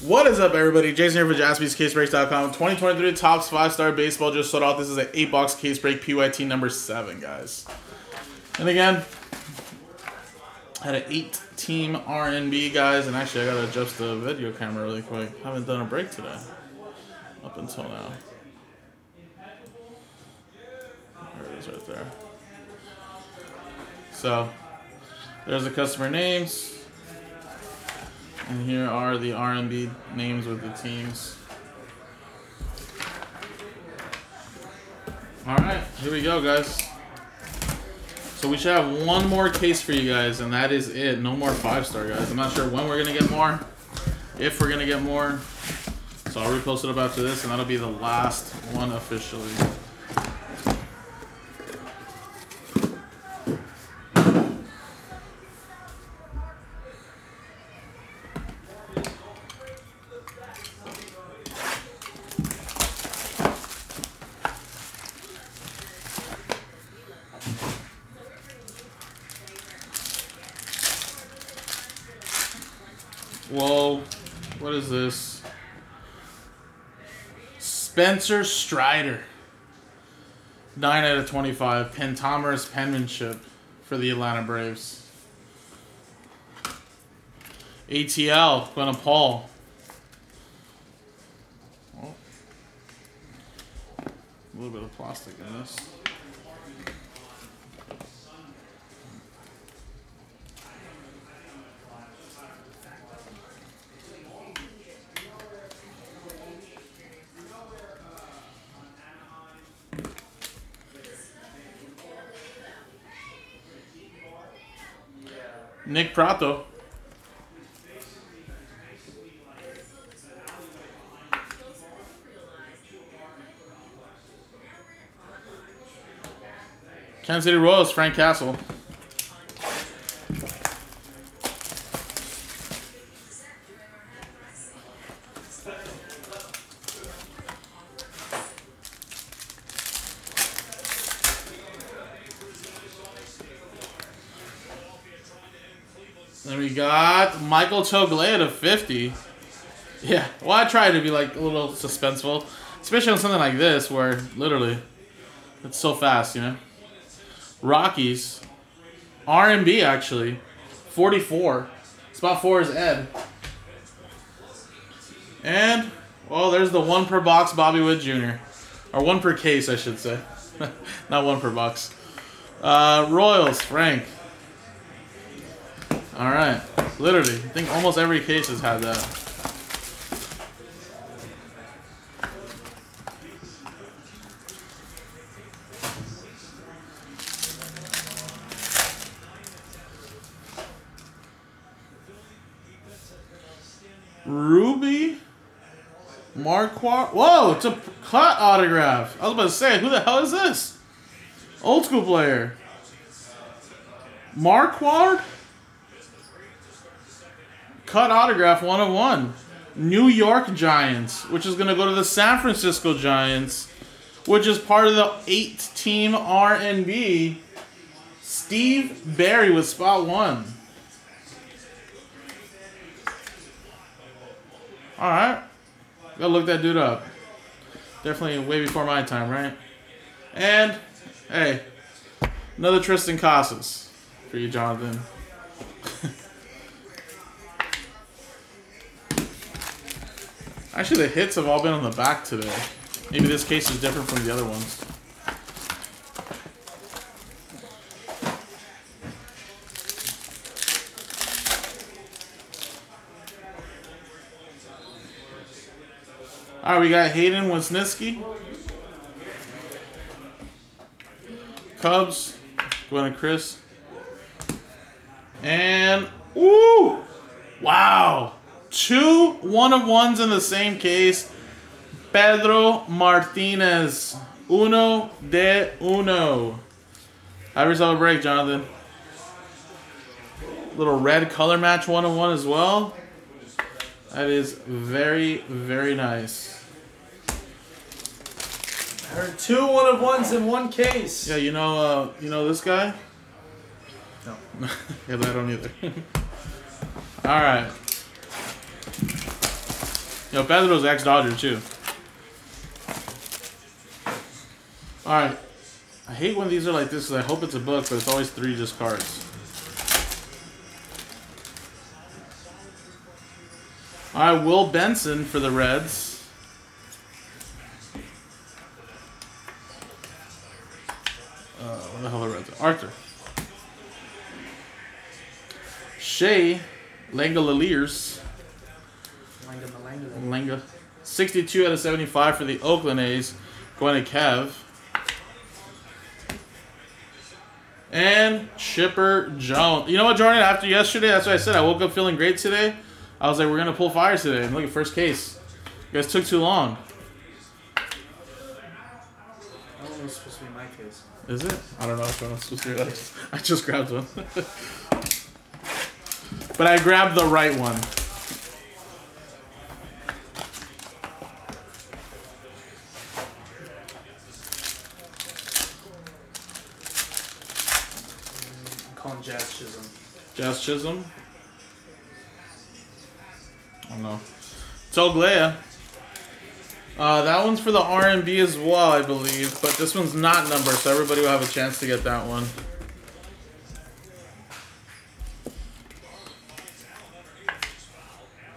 What is up, everybody? Jason here for JaspysCaseBreaks.com. 2023 Topps 5-Star Baseball just sold out. This is an 8-box case break PYT number 7, guys. And again, had an 8-team RNB, guys. And actually, I got to adjust the video camera really quick. haven't done a break today. Up until now. There it is right there. So, there's the customer names. And here are the RNB names with the teams. Alright, here we go, guys. So we should have one more case for you guys, and that is it. No more five-star, guys. I'm not sure when we're going to get more, if we're going to get more. So I'll repost it up after this, and that'll be the last one officially. Whoa, what is this? Spencer Strider. 9 out of 25. Pentamerous penmanship for the Atlanta Braves. ATL, Glenn Paul. A little bit of plastic in this. Nick Pratto. Kansas City Royals, Frank Castle. Got Michael Toglia to 50. Yeah, well, I try to be like a little suspenseful, especially on something like this where literally it's so fast, you know. Rockies, R&B actually, 44. Spot four is Ed. And, well, there's the one per box Bobby Witt Jr. Or one per case, I should say. Not one per box. Uh, Royals, Frank. All right, literally, I think almost every case has had that. Rube Marquard. Whoa, it's a cut autograph. I was about to say, who the hell is this? Old school player. Marquard? Cut autograph 101. New York Giants, which is going to go to the San Francisco Giants, which is part of the eight-team RNB. Steve Barry with spot one. All right. Gotta look that dude up. Definitely way before my time, right? And, hey, another Triston Casas for you, Jonathan. Actually, the hits have all been on the back today. Maybe this case is different from the other ones. All right, we got Hayden Wesneski. Cubs, going to Chris. And, ooh, wow two one of ones in the same case. Pedro Martinez. Uno de uno. Have yourself a break, Jonathan. Little red color match one on one as well. That is very, very nice. I heard two one of ones in one case. Yeah, you know, uh, you know this guy. No. yeah, I don't either. All right. Yo, Pedro's ex-Dodger, too. Alright. I hate when these are like this, because I hope it's a book, but it's always three just cards. Alright, Will Benson for the Reds. Uh, what the hell are Reds? Arthur. Shea Langeliers. Langa Malanga. Lenga. 62 out of 75 for the Oakland A's. Going to Kev. And Chipper Jones. You know what, Jordan? After yesterday, that's what I said. I woke up feeling great today. I was like, we're going to pull fires today. And look at first case. You guys took too long. That one was supposed to be my case. Is it? I don't know if I'm supposed to. I just grabbed one. but I grabbed the right one. I'm calling Jazz Chisholm. Chisholm. I don't know. Toglia. Uh, that one's for the R&B as well, I believe. But this one's not numbered, so everybody will have a chance to get that one.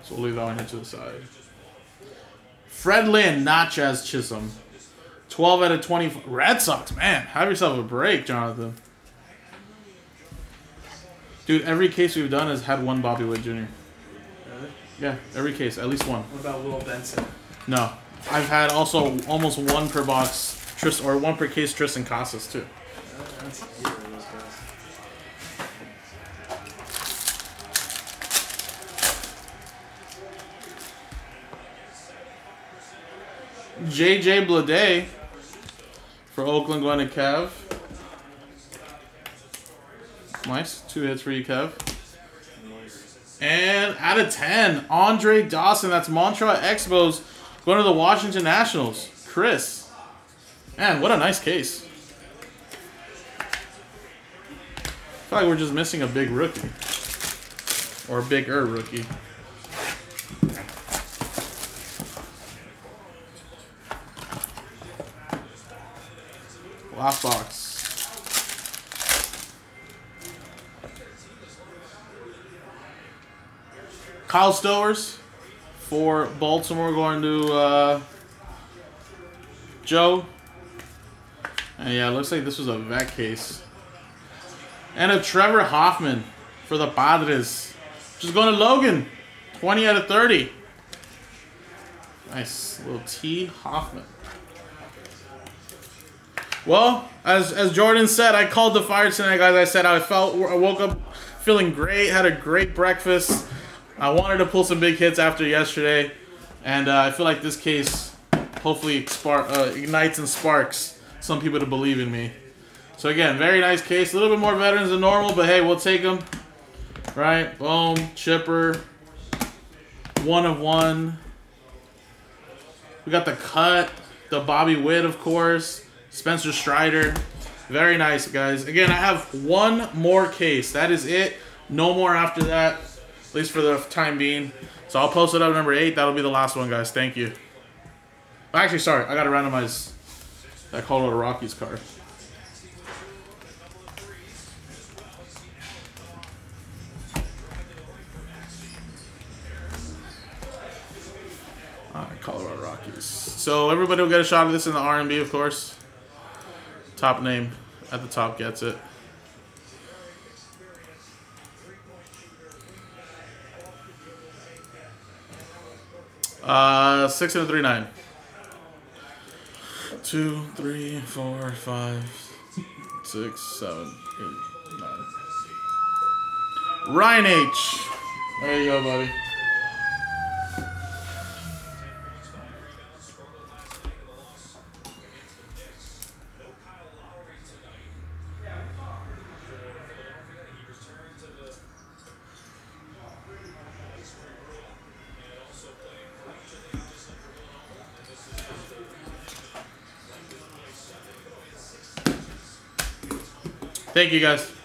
So we'll leave that one here to the side. Fred Lynn, not Jazz Chisholm. 12 out of 20. Red Sox, man. Have yourself a break, Jonathan. Dude, every case we've done has had one Bobby Witt Jr. Really? Yeah, every case, at least one. What about Will Benson? No, I've had also almost one per box, Tris or one per case Triston Casas too. Uh, That's either of those guys. JJ Bleday for Oakland going to Kev. Nice, two hits for you, Kev. And out of 10, Andre Dawson. That's Montreal Expos going to the Washington Nationals. Chris. Man, what a nice case. I feel like we're just missing a big rookie. Or a bigger rookie. Last box. Kyle Stowers for Baltimore going to uh, Joe. And yeah, looks like this was a vet case. And a Trevor Hoffman for the Padres. Just going to Logan. 20 out of 30. Nice. Little T. Hoffman. Well, as as Jordan said, I called the fire tonight, guys. I said I felt I woke up feeling great, had a great breakfast. I wanted to pull some big hits after yesterday, and uh, I feel like this case hopefully spark, uh, ignites and sparks some people to believe in me. So again, very nice case. A little bit more veterans than normal, but hey, we'll take them. Right? Boom, chipper, one of one. We got the cut, the Bobby Witt, of course. Spencer Strider. Very nice, guys. Again, I have one more case. That is it. No more after that, at least for the time being. So I'll post it up number eight. That'll be the last one, guys. Thank you. Oh, actually, sorry. I got to randomize that Colorado Rockies card. Alright, Colorado Rockies. So everybody will get a shot of this in the R&B, of course. Top name at the top gets it. Uh, six and a three nine. Two, three, four, five, six, seven, eight, nine. Ryan H. There you go, buddy. Thank you, guys.